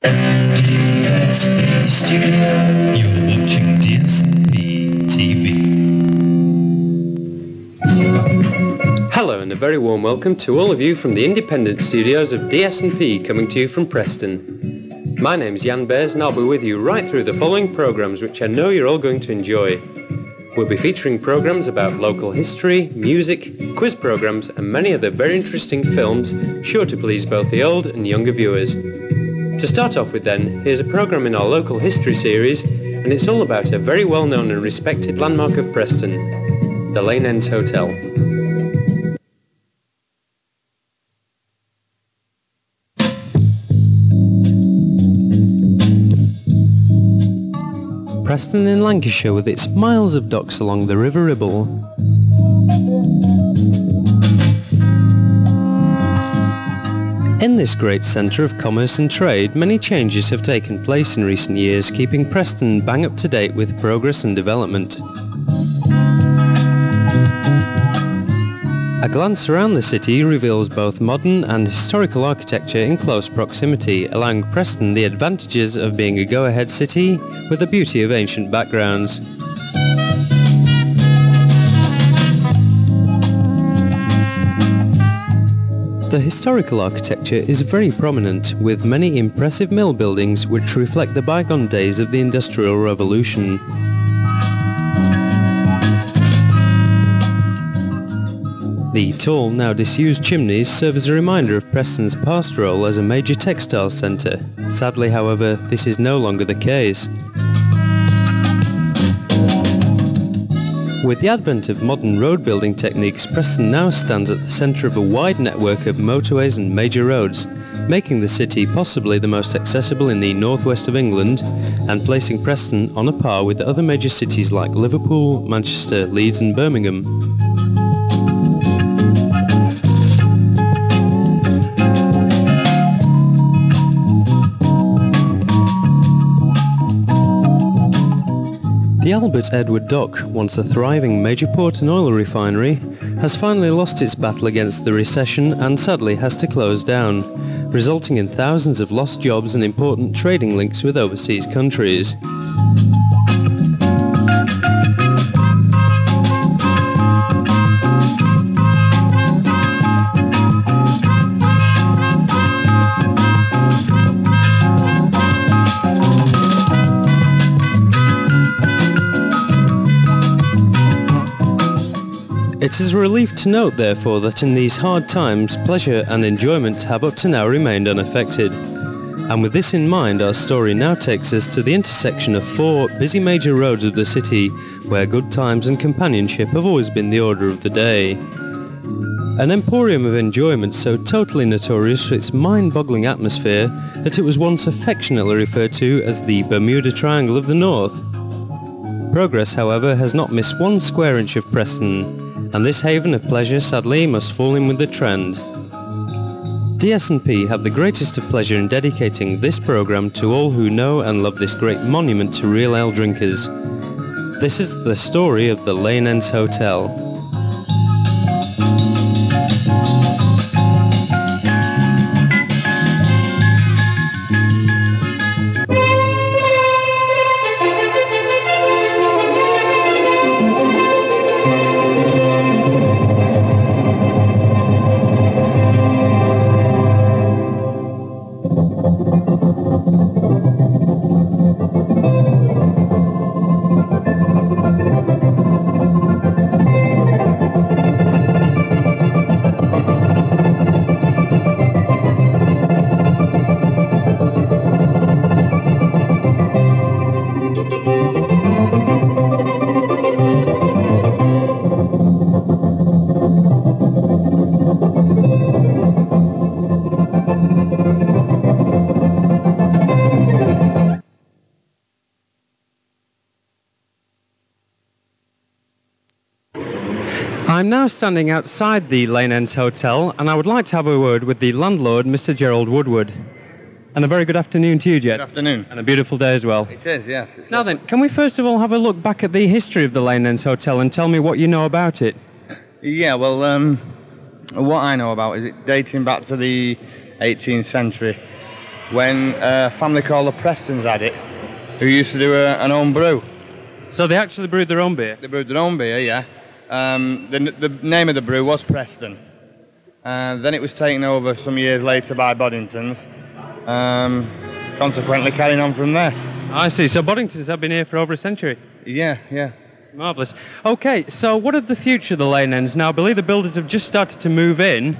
DSB Studio. You're watching DSB TV. Hello and a very warm welcome to all of you from the independent studios of DS&P coming to you from Preston. My name's Jan Bears and I'll be with you right through the following programs which I know you're all going to enjoy. We'll be featuring programs about local history, music, quiz programs and many other very interesting films sure to please both the old and younger viewers. To start off with then, here's a program in our local history series and it's all about a very well known and respected landmark of Preston, the Lane Ends Hotel. Preston in Lancashire with its miles of docks along the River Ribble. In this great centre of commerce and trade, many changes have taken place in recent years, keeping Preston bang up to date with progress and development. A glance around the city reveals both modern and historical architecture in close proximity, allowing Preston the advantages of being a go-ahead city with the beauty of ancient backgrounds. The historical architecture is very prominent, with many impressive mill buildings which reflect the bygone days of the Industrial Revolution. The tall, now disused chimneys serve as a reminder of Preston's past role as a major textile centre. Sadly, however, this is no longer the case. With the advent of modern road building techniques, Preston now stands at the centre of a wide network of motorways and major roads, making the city possibly the most accessible in the northwest of England and placing Preston on a par with other major cities like Liverpool, Manchester, Leeds and Birmingham. The Albert Edward Dock, once a thriving major port and oil refinery, has finally lost its battle against the recession and sadly has to close down, resulting in thousands of lost jobs and important trading links with overseas countries. It is a relief to note, therefore, that in these hard times, pleasure and enjoyment have up to now remained unaffected. And with this in mind, our story now takes us to the intersection of four busy major roads of the city, where good times and companionship have always been the order of the day. An emporium of enjoyment so totally notorious for its mind-boggling atmosphere that it was once affectionately referred to as the Bermuda Triangle of the North. Progress, however, has not missed one square inch of Preston, and this haven of pleasure sadly must fall in with the trend. DS&P have the greatest of pleasure in dedicating this program to all who know and love this great monument to real ale drinkers. This is the story of the Lane Ends Hotel. I'm now standing outside the Lane Ends Hotel and I would like to have a word with the landlord, Mr. Gerald Woodward. And a very good afternoon to you, Jed. Good afternoon. And a beautiful day as well. It is, yes. Now then, can we first of all have a look back at the history of the Lane Ends Hotel and tell me what you know about it? Yeah, well, um, what I know about is it dating back to the 18th century. when a family called the Prestons had it, who used to do a, an own brew. So they actually brewed their own beer. They brewed their own beer, yeah. Um, the, the name of the brew was Preston. Uh, then it was taken over some years later by Boddington's. Um, consequently, carrying on from there. I see. So Boddingtons have been here for over a century. Yeah, yeah. Marvellous. Okay, so what of the future of the lane ends? Now, I believe the builders have just started to move in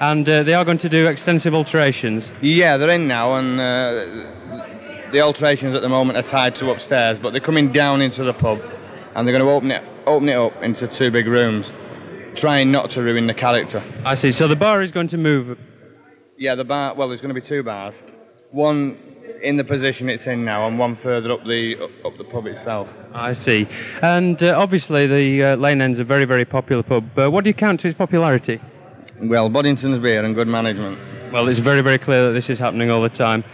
and uh, they are going to do extensive alterations. Yeah, they're in now and uh, the alterations at the moment are tied to upstairs, but they're coming down into the pub and they're going to open it, open it up into two big rooms, trying not to ruin the character. I see. So the bar is going to move. Yeah, the bar, well, there's going to be two bars. One in the position it's in now and one further up the up, the pub itself. I see. And uh, obviously the uh, Lane End's a very, very popular pub. But what do you count to its popularity? Well, Boddington's beer and good management. Well, it's very, very clear that this is happening all the time.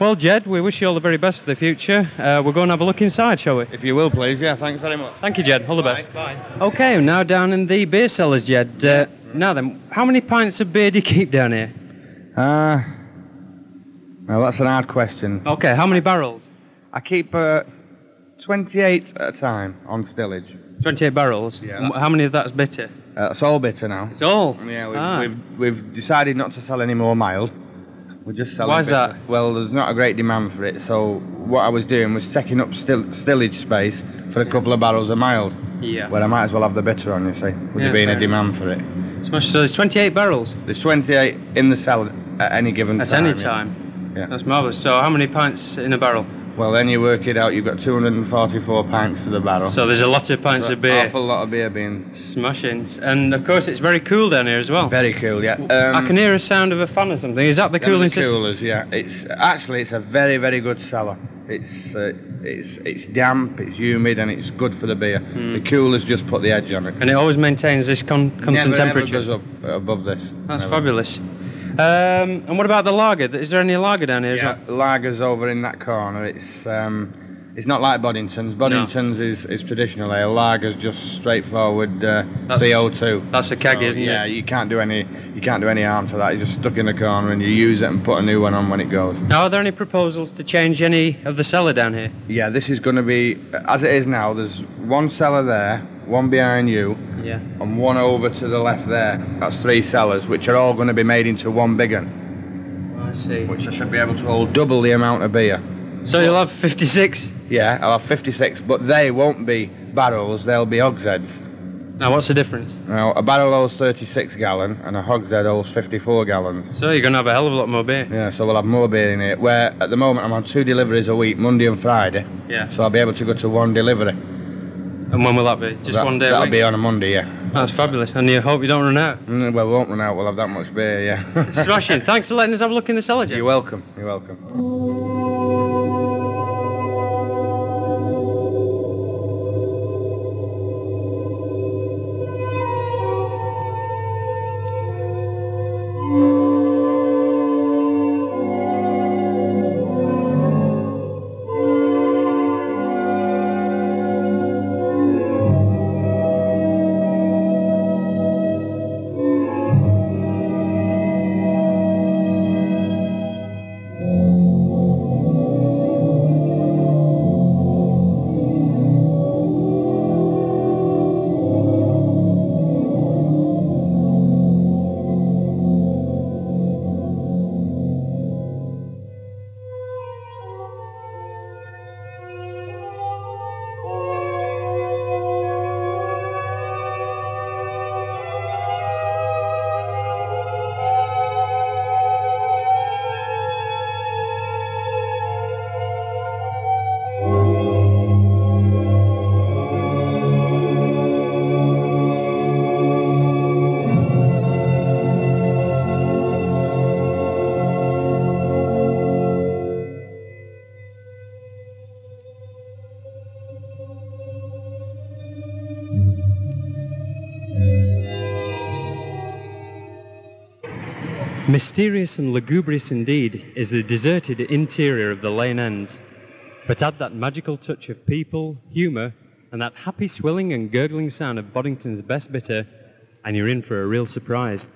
Well, Jed, we wish you all the very best for the future. Uh, we'll go and have a look inside, shall we? If you will, please. Yeah, thanks very much. Thank you, Jed. All the best. Bye. Okay, now down in the beer cellars, Jed. Uh, now then, how many pints of beer do you keep down here? Uh, well, that's an hard question. Okay, how many barrels? I keep uh, 28 at a time on stillage. 28 barrels? Yeah, that's- How many of that's bitter? Uh, it's all bitter now. It's all? Yeah, we've, Ah. we've, we've decided not to sell any more mild. We're just selling Why's that? Well, there's not a great demand for it, so what I was doing was taking up still, stillage space for a couple of barrels of mild, Yeah. where I might as well have the bitter on, you see, with Yeah, there being fair a demand for it. Smash. So there's 28 barrels There's 28 in the cellar at any given at time. any yeah. time. Yeah. That's marvellous. So how many pints in a barrel? Well, then you work it out, you've got 244 pints to the barrel. So there's a lot of pints So of beer. Awful lot of beer being Smashing. And of course it's very cool down here as well. very cool, yeah. I Um, can hear a sound of a fan or something. Is that the cooling the system? coolers, yeah. It's actually it's a very very good cellar. It's uh, it's it's damp, it's humid, and it's good for the beer. Hmm. The coolers just put the edge on it. And it always maintains this con- constant never, temperature. Never goes up above this. That's Never. fabulous. Um, and what about the lager? Is there any lager down here? Yeah, well? lagers over in that corner. It's um, it's not like Boddington's. Boddington's is, is traditional ale. Lager's just straightforward uh, That's- CO2. That's a keg, So, isn't yeah, it? you can't do any you can't do any harm to that. You're just stuck in the corner and you use it and put a new one on when it goes. Now, are there any proposals to change any of the cellar down here? Yeah, this is going to be as it is now. There's one cellar there, one behind you, Yeah. and one over to the left there. That's three cellars, which are all going to be made into one big one, I see. which I should be able to hold double the amount of beer. So you'll have 56. Yeah, I'll have 56, but they won't be barrels, they'll be hogsheads. Now, what's the difference? Now, a barrel holds 36 gallon, and a hogshead holds 54 gallons. So you're going to have a hell of a lot more beer. Yeah, so we'll have more beer in it, where at the moment I'm on two deliveries a week, Monday and Friday. Yeah. So I'll be able to go to one delivery. And when will that be? Just That- one day That'll week? be on a Monday, yeah. That's fabulous. And you hope you don't run out. Mm, Well, we won't run out. We'll have that much beer, yeah. Smashing. Thanks for letting us have a look in the cellar. You're welcome. You're welcome. Mysterious and lugubrious indeed is the deserted interior of the lane ends. But add that magical touch of people, humour, and that happy swilling and gurgling sound of Boddington's best bitter, and you're in for a real surprise.